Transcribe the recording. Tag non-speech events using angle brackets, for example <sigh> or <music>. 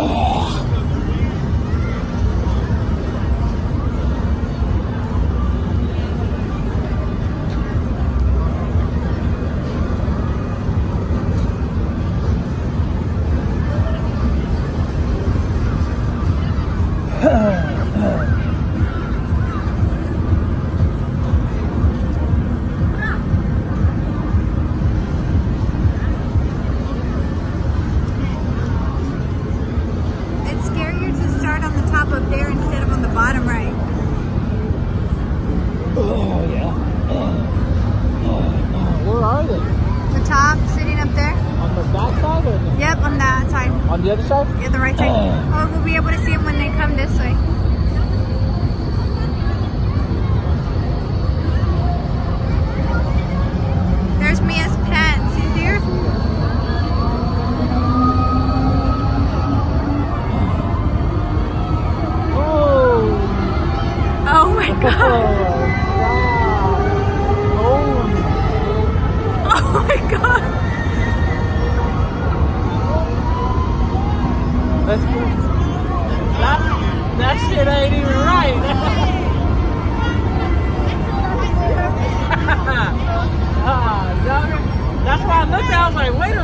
Huh. Oh, yeah. Where are they? The top sitting up there. On the back side or the, Yep, on that side. on the other side? Yeah, the right side. Or we'll be able to see them when they come this way. There's Mia's pants. You see her? Oh! Oh my Oh, god. That, that shit ain't even right. <laughs> ah. That's why I looked at it, I was like, wait a